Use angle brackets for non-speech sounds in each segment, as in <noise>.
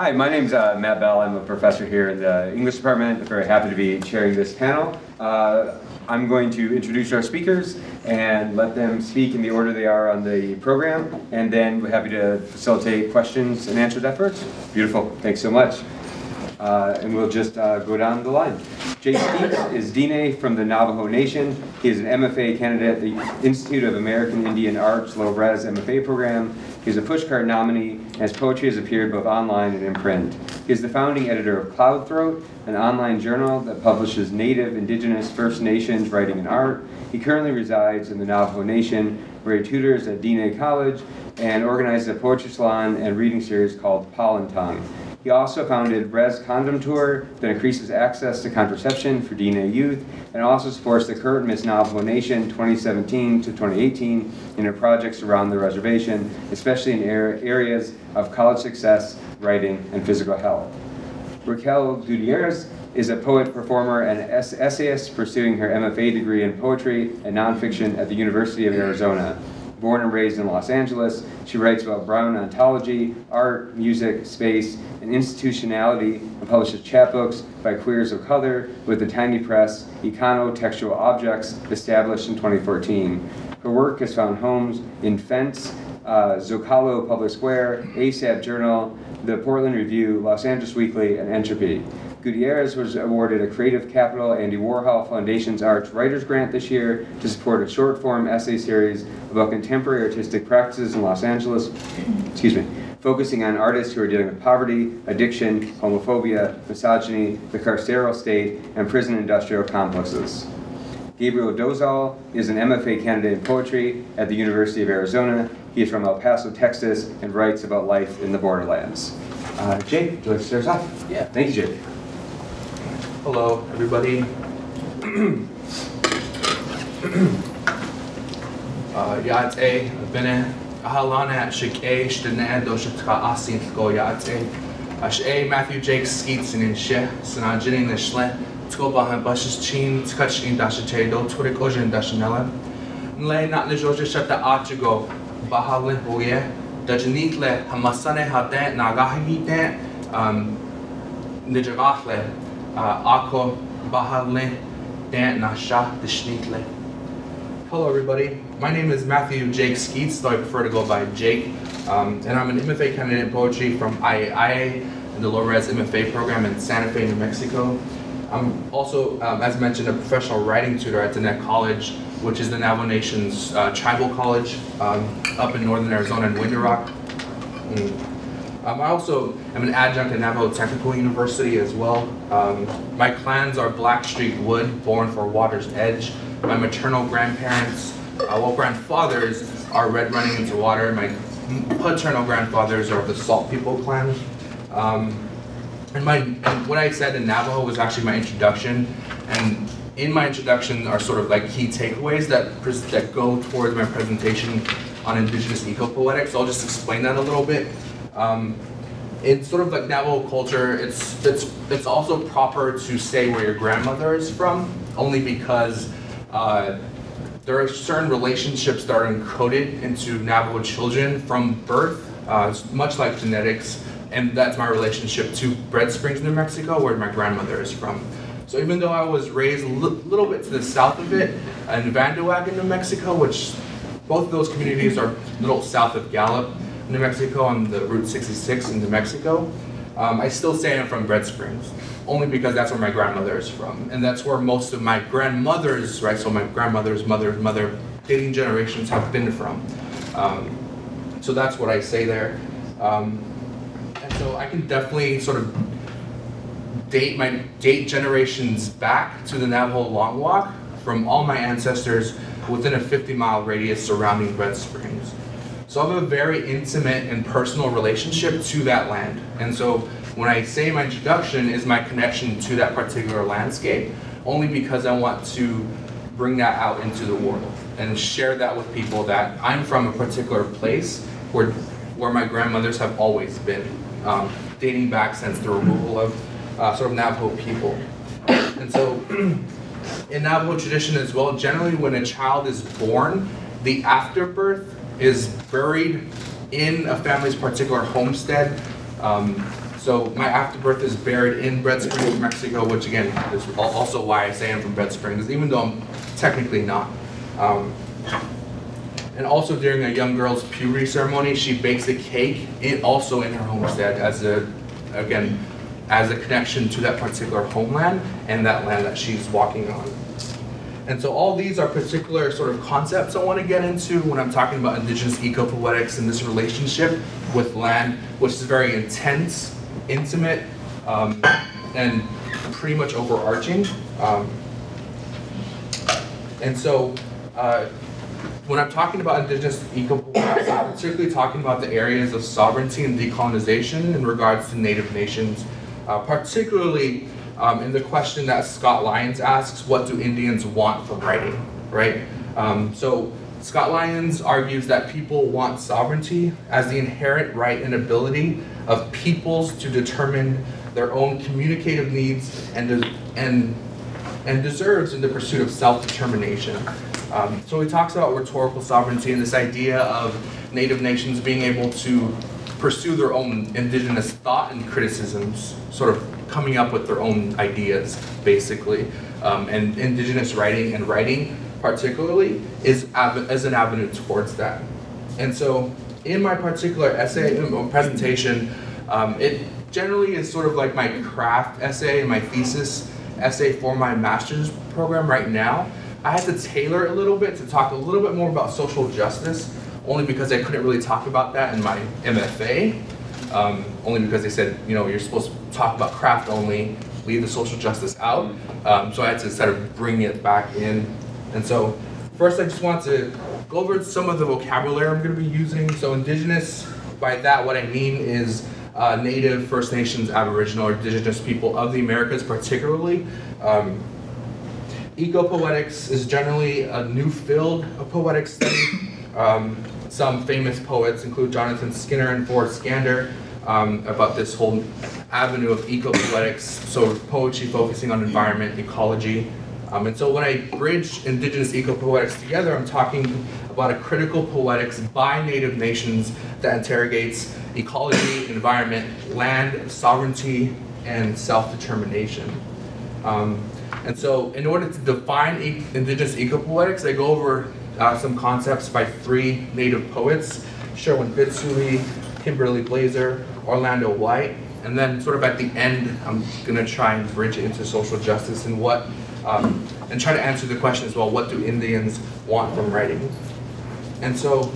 Hi, my name's uh, Matt Bell. I'm a professor here in the English department. Very happy to be chairing this panel. Uh, I'm going to introduce our speakers and let them speak in the order they are on the program, and then we're happy to facilitate questions and answers afterwards. Beautiful. Thanks so much. Uh, and we'll just uh, go down the line. Jake Skeets is Dine from the Navajo Nation. He is an MFA candidate at the Institute of American Indian Arts Low Res MFA program. He's a pushcart nominee, and his poetry has appeared both online and in print. He is the founding editor of Cloud Throat, an online journal that publishes Native, Indigenous, First Nations writing and art. He currently resides in the Navajo Nation, where he tutors at Dine College and organizes a poetry salon and reading series called Pollen Tongue. He also founded Res Condom Tour that increases access to contraception for Dine youth and also supports the current Miss Navajo Nation 2017 to 2018 in her projects around the reservation, especially in areas of college success, writing, and physical health. Raquel Gutierrez is a poet, performer, and essayist pursuing her MFA degree in poetry and nonfiction at the University of Arizona. Born and raised in Los Angeles, she writes about brown ontology, art, music, space, and institutionality, and publishes chapbooks by queers of color with the Tiny Press, Econo Textual Objects, established in 2014. Her work has found homes in Fence, uh, Zocalo Public Square, ASAP Journal, the Portland Review, Los Angeles Weekly, and Entropy. Gutierrez was awarded a Creative Capital Andy Warhol Foundation's Arts Writers Grant this year to support a short form essay series about contemporary artistic practices in Los Angeles, excuse me, focusing on artists who are dealing with poverty, addiction, homophobia, misogyny, the carceral state, and prison industrial complexes. Gabriel Dozal is an MFA candidate in poetry at the University of Arizona. He is from El Paso, Texas, and writes about life in the borderlands. Uh, Jake, would you like to start us off? Yeah. Thank you, Jake. Hello, everybody. Yate bene ahalana shike shtene doshatka asin go yate. Ash a Matthew Jake Skeets in she sanajinin the shle tko bahan bushes chin tkach in dashache do turik ojen dashanella. Nle not the Georgia shata achigo bahalin huye dajanitle hamasane hadan nagahite um nijagahle ako bahalin dan nasha dishnitle. Hello, everybody. My name is Matthew Jake Skeets, though I prefer to go by Jake. Um, and I'm an MFA candidate in poetry from IAIA and the Low-Res MFA program in Santa Fe, New Mexico. I'm also, um, as mentioned, a professional writing tutor at Diné College, which is the Navajo Nation's uh, tribal college um, up in northern Arizona in Window Rock. Mm. Um, I also am an adjunct at Navajo Technical University as well. Um, my clans are Blackstreet Wood, born for Water's Edge, my maternal grandparents, uh, well, grandfathers are red running into water. My paternal grandfathers are of the Salt People clan. Um, and my and what I said in Navajo was actually my introduction, and in my introduction are sort of like key takeaways that that go towards my presentation on indigenous eco-poetics. So I'll just explain that a little bit. Um, in sort of like Navajo culture, it's it's it's also proper to say where your grandmother is from, only because uh, there are certain relationships that are encoded into Navajo children from birth, uh, much like genetics, and that's my relationship to Bread Springs, New Mexico, where my grandmother is from. So even though I was raised a little bit to the south of it, in Vanderwagen, New Mexico, which both of those communities are a little south of Gallup, New Mexico, on the Route 66 in New Mexico, um, I still say I'm from Bread Springs only because that's where my grandmother is from. And that's where most of my grandmothers, right, so my grandmother's mother's mother, dating generations have been from. Um, so that's what I say there. Um, and so I can definitely sort of date my date generations back to the Navajo Long Walk from all my ancestors within a 50 mile radius surrounding Bread Springs. So I have a very intimate and personal relationship to that land. And so when I say my introduction is my connection to that particular landscape, only because I want to bring that out into the world and share that with people that I'm from a particular place where, where my grandmothers have always been, um, dating back since the removal of uh, sort of Navajo people. And so <clears throat> in Navajo tradition as well, generally when a child is born, the afterbirth is buried in a family's particular homestead um, So my afterbirth is buried in Bread Springs, Mexico, which again is also why I say I'm from Bread Springs, even though I'm technically not. Um, and also during a young girl's puberty ceremony, she bakes a cake, in, also in her homestead, as a, again, as a connection to that particular homeland and that land that she's walking on. And so all these are particular sort of concepts I want to get into when I'm talking about indigenous ecopoetics and this relationship with land, which is very intense, intimate, um, and pretty much overarching. Um, and so uh, when I'm talking about indigenous ecopoetics, I'm particularly talking about the areas of sovereignty and decolonization in regards to native nations, uh, particularly um, in the question that Scott Lyons asks, what do Indians want from writing, right? Um, so Scott Lyons argues that people want sovereignty as the inherent right and ability of peoples to determine their own communicative needs and, and, and deserves in the pursuit of self-determination. Um, so he talks about rhetorical sovereignty and this idea of native nations being able to pursue their own indigenous thought and criticisms, sort of coming up with their own ideas, basically. Um, and indigenous writing and writing, particularly, is, is an avenue towards that. And so, in my particular essay um, presentation, um, it generally is sort of like my craft essay and my thesis essay for my master's program right now. I had to tailor it a little bit to talk a little bit more about social justice, only because I couldn't really talk about that in my MFA. Um, only because they said, you know, you're supposed to talk about craft only, leave the social justice out. Um, so I had to sort of bring it back in. And so, first, I just want to go over some of the vocabulary I'm going to be using. So, indigenous, by that, what I mean is uh, Native, First Nations, Aboriginal, or Indigenous people of the Americas, particularly. Um, Ecopoetics is generally a new field of poetic study. <coughs> Um, some famous poets include Jonathan Skinner and Forrest Gander um, about this whole avenue of eco-poetics, so poetry focusing on environment, ecology. Um, and so when I bridge indigenous eco-poetics together, I'm talking about a critical poetics by native nations that interrogates ecology, environment, land, sovereignty, and self-determination. Um, and so, in order to define e- indigenous ecopoetics, I go over uh, some concepts by three native poets Sherwin Bitsui, Kimberly Blaeser, Orlando White. And then, sort of at the end, I'm going to try and bridge it into social justice and what, um, and try to answer the question as well what do Indians want from writing? And so,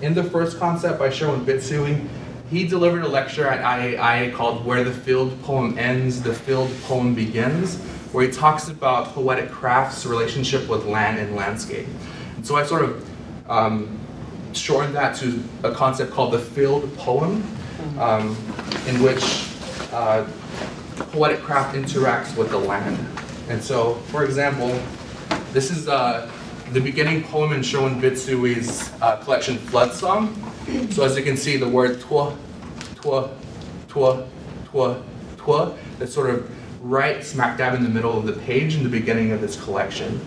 in the first concept by Sherwin Bitsui, he delivered a lecture at IAI called Where the Field Poem Ends, the Field Poem Begins, where he talks about poetic craft's relationship with land and landscape. And so I sort of um, shortened that to a concept called the field poem, um, in which uh, poetic craft interacts with the land. And so, for example, this is uh, the beginning poem in Sherwin Bitsui's uh, collection Flood Song. So as you can see, the word twa, twa, twa, twa, twa, that's sort of right smack dab in the middle of the page in the beginning of this collection.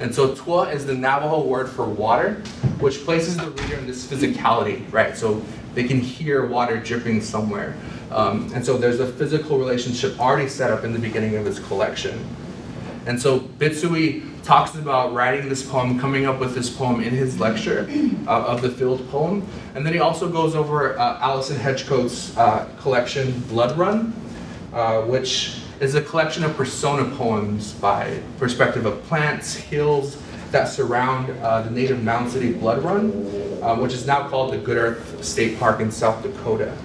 And so twa is the Navajo word for water, which places the reader in this physicality, right? So they can hear water dripping somewhere. Um, and so there's a physical relationship already set up in the beginning of his collection. And so Bitsui talks about writing this poem, coming up with this poem in his lecture uh, of the field poem. And then he also goes over uh, Allison Hedge Coke's uh, collection, Blood Run, uh, which is a collection of persona poems by perspective of plants, hills that surround uh, the native Mound City Blood Run, um, which is now called the Good Earth State Park in South Dakota.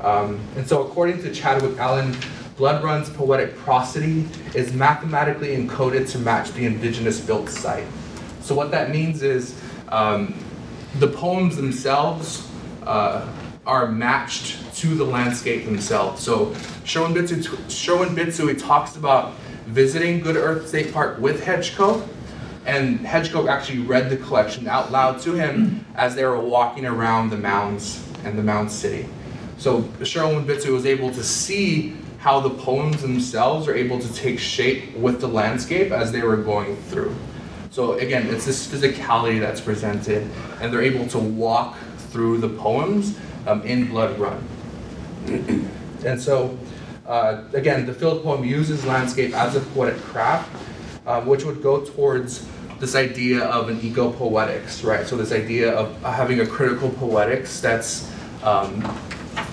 Um, and so according to Chadwick Allen, Blood Run's poetic prosody is mathematically encoded to match the indigenous built site. So what that means is um, the poems themselves uh, are matched to the landscape themselves. So Sherwin Bitsui, Sherwin Bitsui talks about visiting Good Earth State Park with Hedge Coke, and Hedge Coke actually read the collection out loud to him as they were walking around the mounds and the mound city. So Sherwin Bitsui was able to see how the poems themselves are able to take shape with the landscape as they were going through. So again, it's this physicality that's presented, and they're able to walk through the poems um, in Blood Run. <clears throat> And so, uh, again, the field poem uses landscape as a poetic craft, uh, which would go towards this idea of an eco-poetics, right? So this idea of having a critical poetics that's um,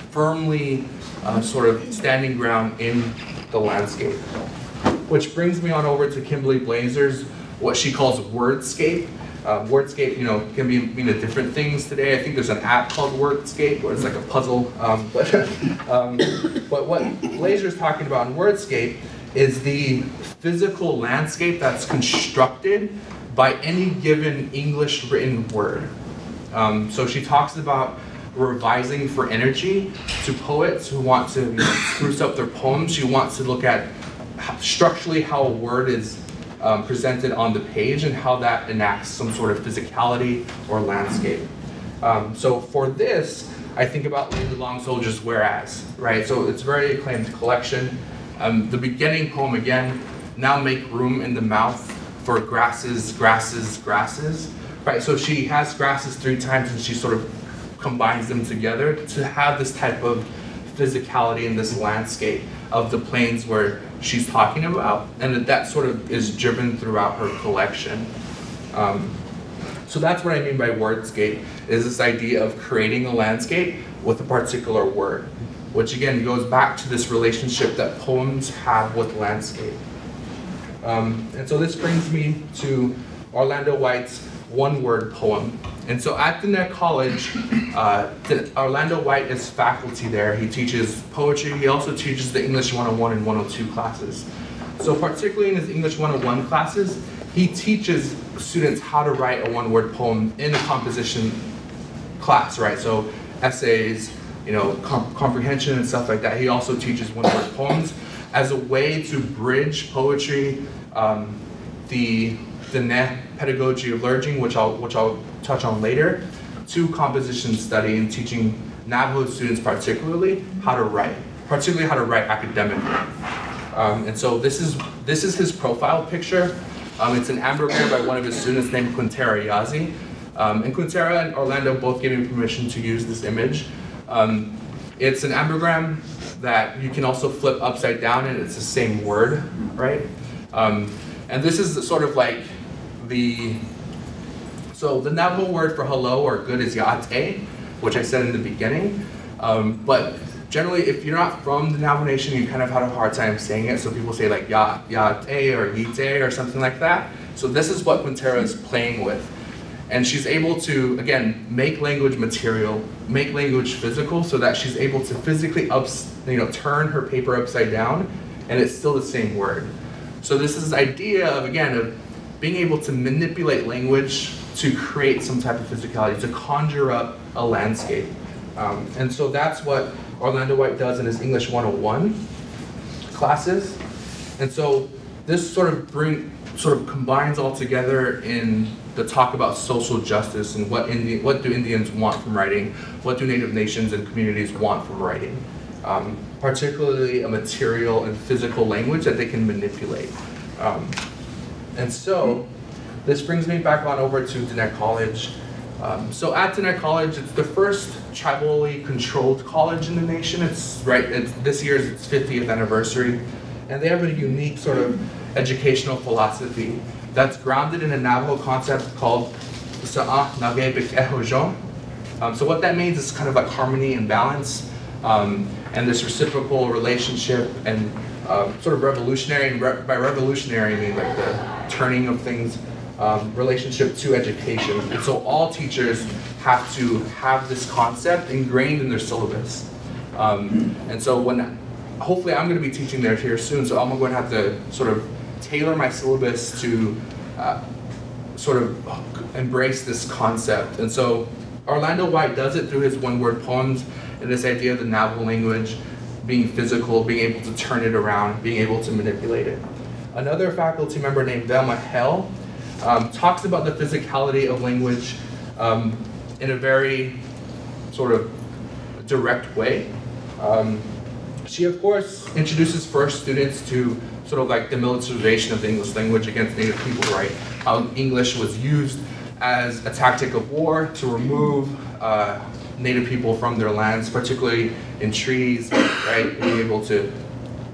firmly uh, sort of standing ground in the landscape. Which brings me on over to Kimberly Blaeser's, what she calls wordscape. Um, wordscape, you know, can be mean a different things today. I think there's an app called Wordscape where it's like a puzzle. Um, <laughs> but, um, but what Blaeser's talking about in Wordscape is the physical landscape that's constructed by any given English written word. Um, so she talks about revising for energy to poets who want to you know, spruce up their poems. She wants to look at structurally how a word is um, presented on the page and how that enacts some sort of physicality or landscape. Um, so for this, I think about the Long Soldier's Whereas, right? So it's a very acclaimed collection. Um, the beginning poem again, now make room in the mouth for grasses, grasses, grasses, right? So she has grasses three times and she sort of combines them together to have this type of physicality in this landscape of the plains where she's talking about, and that, sort of is driven throughout her collection. Um, so that's what I mean by wordscape, is this idea of creating a landscape with a particular word, which again goes back to this relationship that poems have with landscape. Um, and so this brings me to Orlando White's one word poem. And so at Diné College, uh, Orlando White is faculty there. He teaches poetry. He also teaches the English 101 and 102 classes. So particularly in his English 101 classes, he teaches students how to write a one-word poem in a composition class, right? So essays, you know, comp comprehension and stuff like that. He also teaches one-word poems as a way to bridge poetry, um, the the pedagogy of learning, which I'll which I'll touch on later, to composition study and teaching Navajo students particularly how to write, particularly how to write academically. Um, and so this is this is his profile picture. Um, it's an ambigram by one of his students named Quintera Yazi. Um, and Quintera and Orlando both gave me permission to use this image. Um, it's an ambigram that you can also flip upside down and it's the same word, right? Um, and this is sort of like the, so the Navajo word for hello or good is yate, which I said in the beginning. Um, but generally, if you're not from the Navajo Nation, you kind of had a hard time saying it. So people say like ya, yate or yite or something like that. So this is what Quintero is playing with. And she's able to, again, make language material, make language physical so that she's able to physically ups, you know, turn her paper upside down and it's still the same word. So this is this idea of, again, of being able to manipulate language to create some type of physicality, to conjure up a landscape. Um, and so that's what Orlando White does in his English 101 classes. And so this sort of bring sort of combines all together in the talk about social justice and what Indian, what do Indians want from writing, what do Native nations and communities want from writing um, particularly a material and physical language that they can manipulate. Um, and so, this brings me back on over to Diné College. Um, so at Diné College, it's the first tribally controlled college in the nation. It's right. It's, this year's its 50th anniversary, and they have a unique sort of educational philosophy that's grounded in a Navajo concept called Sa'a Nage um, So what that means is kind of like harmony and balance. Um, and this reciprocal relationship and uh, sort of revolutionary, and re by revolutionary I mean like the turning of things, um, relationship to education. And so all teachers have to have this concept ingrained in their syllabus. Um, and so when, hopefully I'm going to be teaching there here soon, so I'm going to have to sort of tailor my syllabus to uh, sort of embrace this concept. And so Orlando White does it through his one-word poems and this idea of the Navajo language being physical, being able to turn it around, being able to manipulate it. Another faculty member named Velma Hell um, talks about the physicality of language um, in a very sort of direct way. Um, she, of course, introduces first students to sort of like the militarization of the English language against Native people, right? How English was used as a tactic of war to remove uh, Native people from their lands, particularly in treaties, right? Being able to,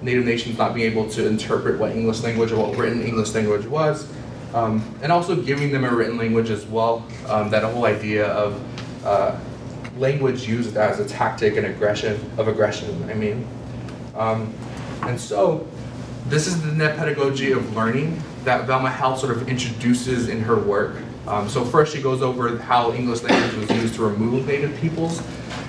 Native nations not being able to interpret what English language or what written English language was, um, and also giving them a written language as well. Um, that whole idea of uh, language used as a tactic and aggression of aggression. I mean, um, and so this is the net pedagogy of learning that Velma Held sort of introduces in her work. Um, so first she goes over how English language was used to remove native peoples,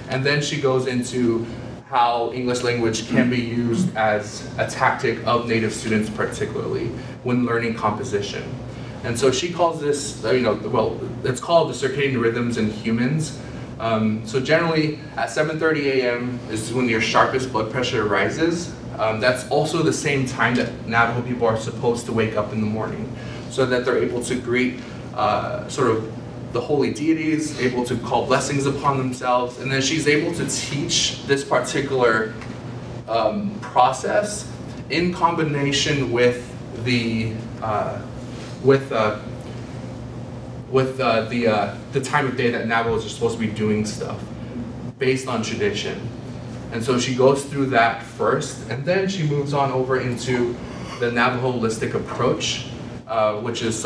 and then she goes into how English language can be used as a tactic of native students particularly when learning composition. And so she calls this, uh, you know, well, it's called the circadian rhythms in humans. Um, so generally at 7.30 a.m. is when your sharpest blood pressure rises. Um, that's also the same time that Navajo people are supposed to wake up in the morning so that they're able to greet uh, sort of the holy deities, able to call blessings upon themselves, and then she's able to teach this particular um, process in combination with the uh, with uh, with uh, the uh, the time of day that Navajos are supposed to be doing stuff based on tradition. And so she goes through that first, and then she moves on over into the Navajo holistic approach, uh, which is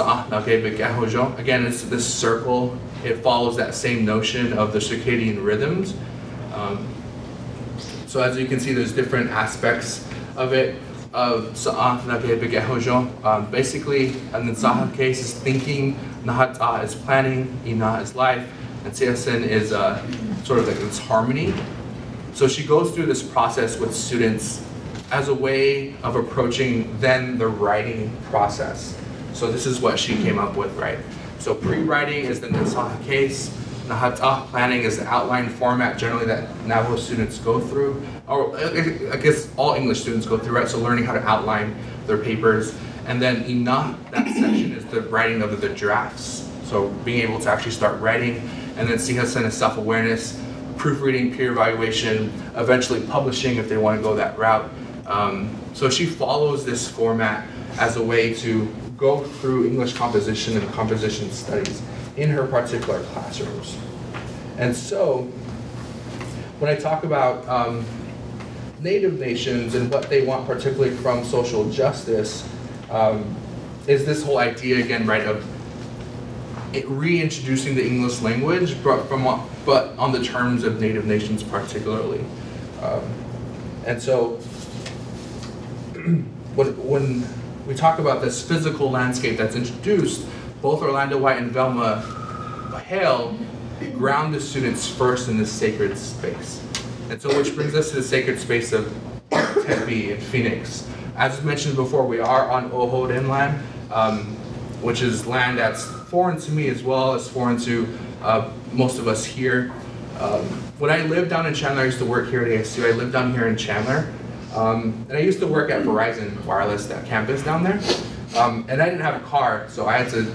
Again, it's this circle. It follows that same notion of the circadian rhythms. Um, so as you can see, there's different aspects of it. Of um, basically, in the Zaha case, is thinking, Nahat is planning, Ina is life, and Siasen is uh, sort of like this harmony. So she goes through this process with students as a way of approaching then the writing process. So this is what she came up with, right? So pre-writing is the Nasaha case. Nahata planning is the outline format generally that Navajo students go through, or I guess all English students go through, right? So learning how to outline their papers. And then Ina, that section is the writing of the drafts. So being able to actually start writing. And then Sihasen is self-awareness, proofreading, peer evaluation, eventually publishing if they want to go that route. Um, so she follows this format as a way to go through English composition and composition studies in her particular classrooms. And so, when I talk about um, Native nations and what they want particularly from social justice, um, is this whole idea again, right, of reintroducing the English language, but from but on the terms of Native nations particularly. Um, and so <clears throat> when, when we talk about this physical landscape that's introduced, both Orlando White and Velma Hale ground the students first in this sacred space. And so which brings us to the sacred space of Tempe and Phoenix. As mentioned before, we are on O'odham land, um, which is land that's foreign to me as well as foreign to uh, most of us here. Um, when I lived down in Chandler, I used to work here at ASU. I lived down here in Chandler. Um, and I used to work at Verizon Wireless, campus down there. Um, and I didn't have a car, so I had to,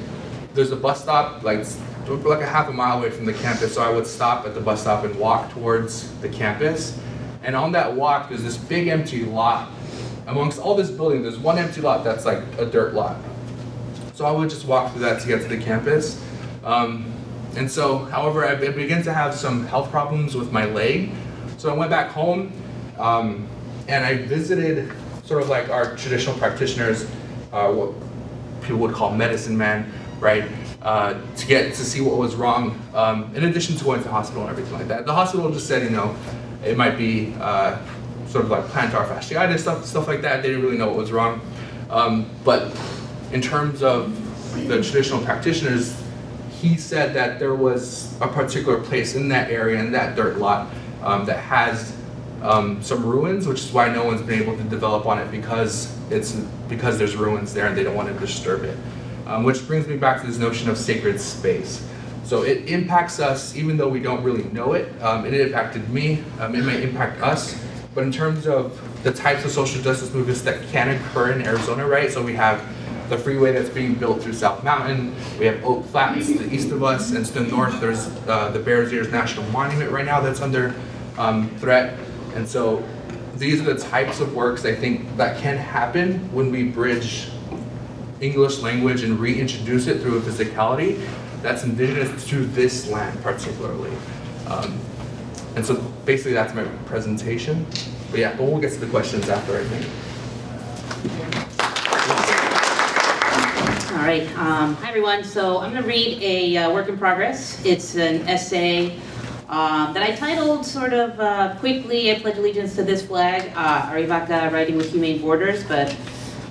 there's a bus stop like, like a half a mile away from the campus, so I would stop at the bus stop and walk towards the campus. And on that walk, there's this big empty lot. Amongst all this building, there's one empty lot that's like a dirt lot. So I would just walk through that to get to the campus. Um, and so, however, I began to have some health problems with my leg. So I went back home um, and I visited sort of like our traditional practitioners, uh, what people would call medicine man, right? Uh, to get to see what was wrong, um, in addition to going to the hospital and everything like that. The hospital just said, you know, it might be uh, sort of like plantar fasciitis, stuff, stuff like that. They didn't really know what was wrong. Um, but in terms of the traditional practitioners, he said that there was a particular place in that area, in that dirt lot, um, that has um, some ruins, which is why no one's been able to develop on it because it's because there's ruins there and they don't want to disturb it. Um, which brings me back to this notion of sacred space. So it impacts us even though we don't really know it. Um, it impacted me, um, it may impact us, but in terms of the types of social justice movements that can occur in Arizona, right? So we have the freeway that's being built through South Mountain. We have Oak Flats to the east of us, and to the north there's uh, the Bears Ears National Monument right now that's under um, threat. And so these are the types of works I think that can happen when we bridge English language and reintroduce it through a physicality that's indigenous to this land particularly. Um, and so basically that's my presentation. But yeah, but we'll get to the questions after I think. All right, um, hi everyone. So I'm going to read a uh, work in progress. It's an essay um, that I titled sort of uh, quickly, I pledge allegiance to this flag, uh, Arivaca Riding with Humane Borders, but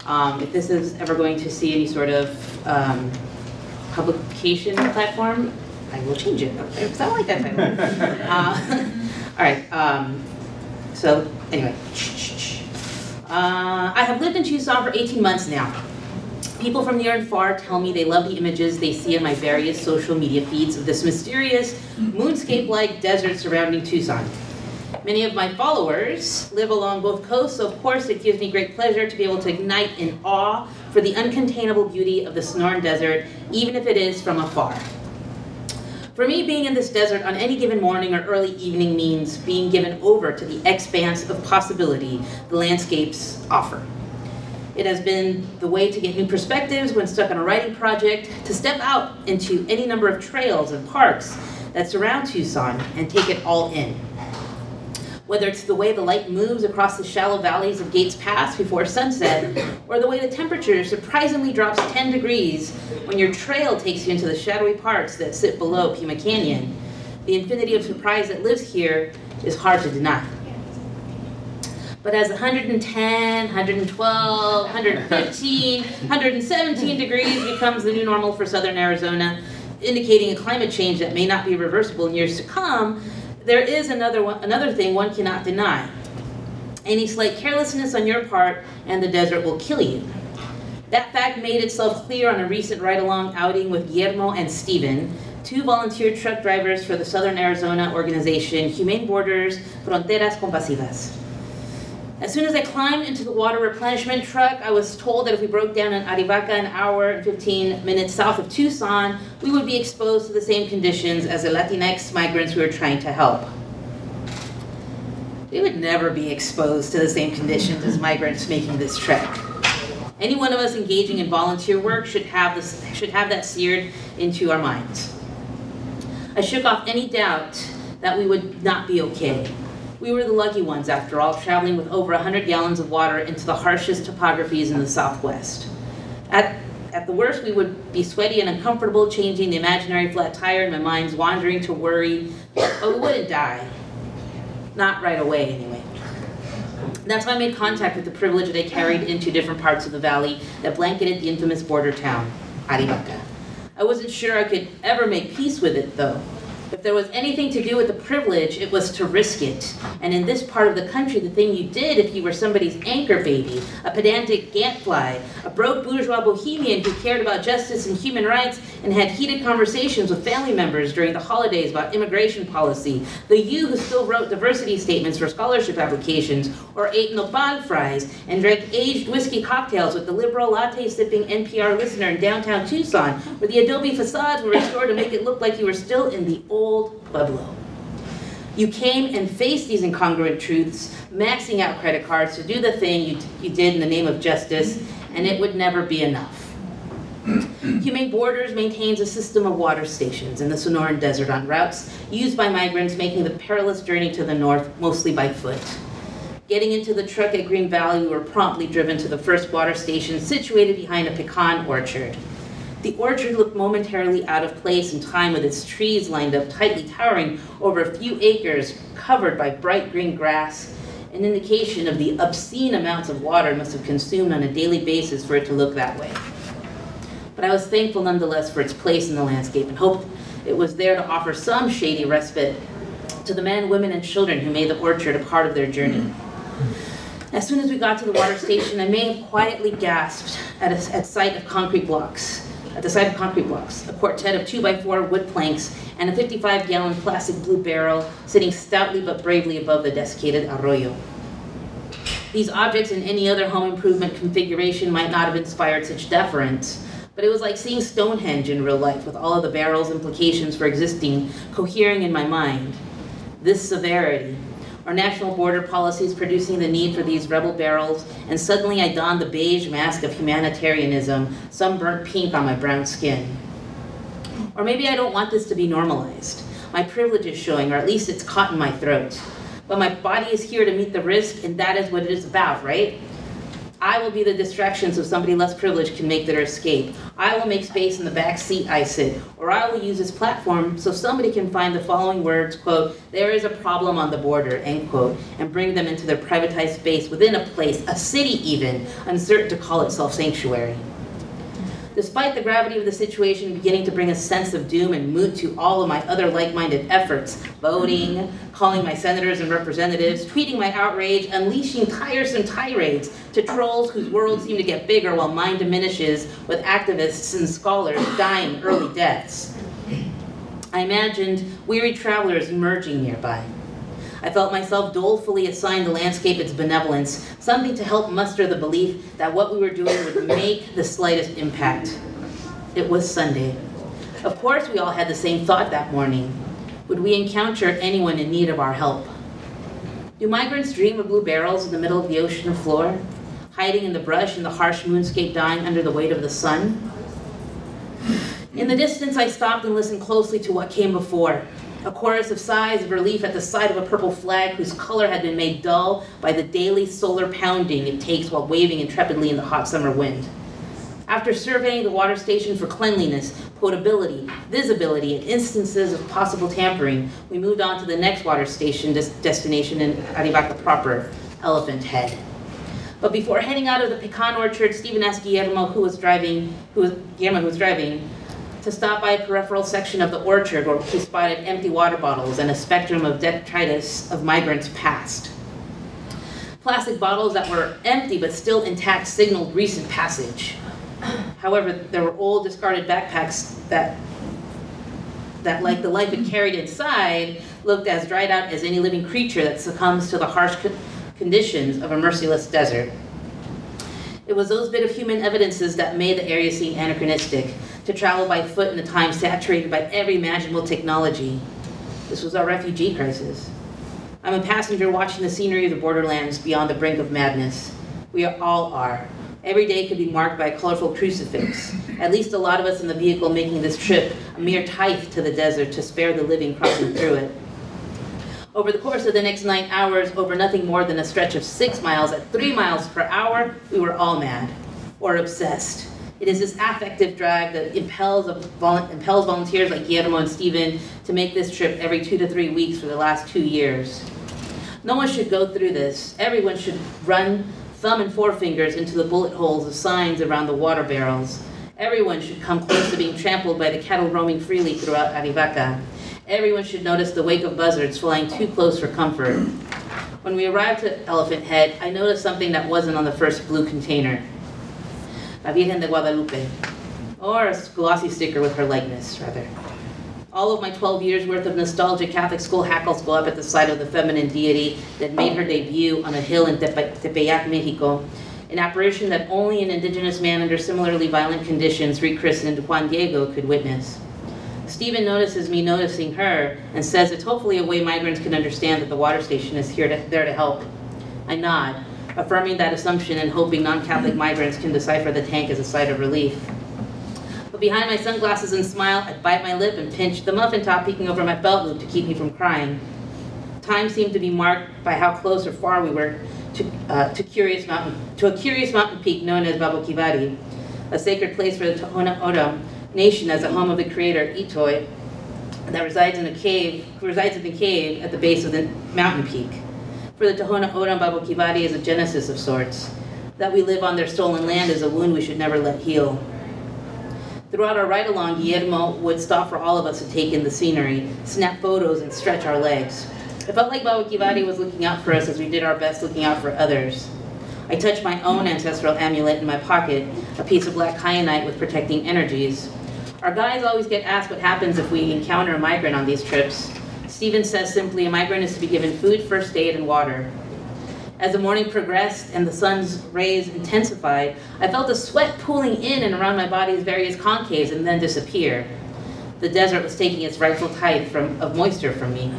um, if this is ever going to see any sort of um, publication platform, I will change it. Okay, because I don't like that title. <laughs> Uh, <laughs> All right, um, so anyway. Uh, I have lived in Tucson for 18 months now. People from near and far tell me they love the images they see in my various social media feeds of this mysterious, moonscape-like desert surrounding Tucson. Many of my followers live along both coasts, so of course it gives me great pleasure to be able to ignite in awe for the uncontainable beauty of the Sonoran Desert, even if it is from afar. For me, being in this desert on any given morning or early evening means being given over to the expanse of possibility the landscapes offer. It has been the way to get new perspectives when stuck on a writing project, to step out into any number of trails and parks that surround Tucson and take it all in. Whether it's the way the light moves across the shallow valleys of Gates Pass before sunset, <coughs> or the way the temperature surprisingly drops 10 degrees when your trail takes you into the shadowy parks that sit below Pima Canyon, the infinity of surprise that lives here is hard to deny. But as 110, 112, 115, 117 degrees becomes the new normal for southern Arizona, indicating a climate change that may not be reversible in years to come, there is another, one, another thing one cannot deny. Any slight carelessness on your part and the desert will kill you. That fact made itself clear on a recent ride-along outing with Guillermo and Steven, two volunteer truck drivers for the Southern Arizona organization Humane Borders Fronteras Compasivas. As soon as I climbed into the water replenishment truck, I was told that if we broke down in Arivaca an hour and 15 minutes south of Tucson, we would be exposed to the same conditions as the Latinx migrants we were trying to help. We would never be exposed to the same conditions as migrants making this trek. Any one of us engaging in volunteer work should have, this, should have that seared into our minds. I shook off any doubt that we would not be okay. We were the lucky ones, after all, traveling with over 100 gallons of water into the harshest topographies in the Southwest. At, at the worst, we would be sweaty and uncomfortable, changing the imaginary flat tire, and my mind's wandering to worry, but we wouldn't die. Not right away, anyway. That's why I made contact with the privilege that I carried into different parts of the valley that blanketed the infamous border town, Arivaca. I wasn't sure I could ever make peace with it, though. If there was anything to do with the privilege, it was to risk it. And in this part of the country, the thing you did if you were somebody's anchor baby, a pedantic gantfly, a broke bourgeois bohemian who cared about justice and human rights and had heated conversations with family members during the holidays about immigration policy, the you who still wrote diversity statements for scholarship applications, or ate nopal fries and drank aged whiskey cocktails with the liberal latte-sipping NPR listener in downtown Tucson, where the adobe facades were restored to make it look like you were still in the old old Pueblo. You came and faced these incongruent truths, maxing out credit cards to do the thing you, you did in the name of justice, and it would never be enough. Humane Borders maintains a system of water stations in the Sonoran Desert on routes used by migrants making the perilous journey to the north, mostly by foot. Getting into the truck at Green Valley, we were promptly driven to the first water station situated behind a pecan orchard. The orchard looked momentarily out of place in time with its trees lined up tightly towering over a few acres covered by bright green grass, an indication of the obscene amounts of water it must have consumed on a daily basis for it to look that way. But I was thankful nonetheless for its place in the landscape and hoped it was there to offer some shady respite to the men, women, and children who made the orchard a part of their journey. As soon as we got to the water station, I may have quietly gasped at, a, at sight of concrete blocks side of concrete blocks, a quartet of 2x4 wood planks, and a 55-gallon plastic blue barrel sitting stoutly but bravely above the desiccated arroyo. These objects in any other home improvement configuration might not have inspired such deference, but it was like seeing Stonehenge in real life with all of the barrel's implications for existing cohering in my mind. This severity, our national border policies producing the need for these rebel barrels, and suddenly I donned the beige mask of humanitarianism, some burnt pink on my brown skin. Or maybe I don't want this to be normalized. My privilege is showing, or at least it's caught in my throat. But my body is here to meet the risk, and that is what it is about, right? I will be the distraction so somebody less privileged can make their escape. I will make space in the back seat I sit, or I will use this platform so somebody can find the following words, quote, there is a problem on the border, end quote, and bring them into their privatized space within a place, a city even, uncertain to call itself sanctuary. Despite the gravity of the situation beginning to bring a sense of doom and moot to all of my other like-minded efforts, voting, calling my senators and representatives, tweeting my outrage, unleashing tiresome tirades to trolls whose worlds seem to get bigger while mine diminishes with activists and scholars dying early deaths. I imagined weary travelers emerging nearby. I felt myself dolefully assigned the landscape its benevolence, something to help muster the belief that what we were doing would make the slightest impact. It was Sunday. Of course, we all had the same thought that morning. Would we encounter anyone in need of our help? Do migrants dream of blue barrels in the middle of the ocean floor, hiding in the brush in the harsh moonscape dying under the weight of the sun? In the distance, I stopped and listened closely to what came before a chorus of sighs of relief at the sight of a purple flag whose color had been made dull by the daily solar pounding it takes while waving intrepidly in the hot summer wind. After surveying the water station for cleanliness, potability, visibility, and instances of possible tampering, we moved on to the next water station des destination in Arivaca proper, Elephant Head. But before heading out of the pecan orchard, Stephen asked Guillermo, who was driving, who was, Guillermo, who was driving, to stop by a peripheral section of the orchard where he spotted empty water bottles and a spectrum of detritus of migrants passed. Plastic bottles that were empty but still intact signaled recent passage. However, there were old discarded backpacks that, that like the life it carried inside, looked as dried out as any living creature that succumbs to the harsh conditions of a merciless desert. It was those bit of human evidences that made the area seem anachronistic, to travel by foot in a time saturated by every imaginable technology. This was our refugee crisis. I'm a passenger watching the scenery of the borderlands beyond the brink of madness. We all are. Every day could be marked by a colorful crucifix. At least a lot of us in the vehicle making this trip, a mere tithe to the desert to spare the living crossing through it. Over the course of the next nine hours, over nothing more than a stretch of six miles at three miles per hour, we were all mad or obsessed. It is this affective drive that impels, impels volunteers like Guillermo and Stephen to make this trip every two to three weeks for the last two years. No one should go through this. Everyone should run thumb and forefingers into the bullet holes of signs around the water barrels. Everyone should come close to being trampled by the cattle roaming freely throughout Arivaca. Everyone should notice the wake of buzzards flying too close for comfort. When we arrived at Elephant Head, I noticed something that wasn't on the first blue container. La Virgen de Guadalupe, or a glossy sticker with her likeness, rather. All of my 12 years worth of nostalgic Catholic school hackles go up at the sight of the feminine deity that made her debut on a hill in Tepeyac, Mexico, an apparition that only an indigenous man under similarly violent conditions rechristened Juan Diego could witness. Stephen notices me noticing her and says it's hopefully a way migrants can understand that the water station is here to, there to help. I nod, affirming that assumption and hoping non-Catholic migrants can decipher the tank as a site of relief. But behind my sunglasses and smile, I'd bite my lip and pinch the muffin top peeking over my belt loop to keep me from crying. Time seemed to be marked by how close or far we were to, uh, to, curious mountain, to a curious mountain peak known as Baboquivari, a sacred place for the Tohono O'odham nation as the home of the creator Itoi, that resides in a cave, who resides in the cave at the base of the mountain peak for the Tohono O'odham Baboquivari is a genesis of sorts. That we live on their stolen land is a wound we should never let heal. Throughout our ride along, Guillermo would stop for all of us to take in the scenery, snap photos, and stretch our legs. It felt like Baboquivari was looking out for us as we did our best looking out for others. I touched my own ancestral amulet in my pocket, a piece of black kyanite with protecting energies. Our guides always get asked what happens if we encounter a migrant on these trips, Stephen says simply, a migrant is to be given food, first aid, and water. As the morning progressed and the sun's rays intensified, I felt a sweat pooling in and around my body's various concaves and then disappear. The desert was taking its rightful tithe from, of moisture from me.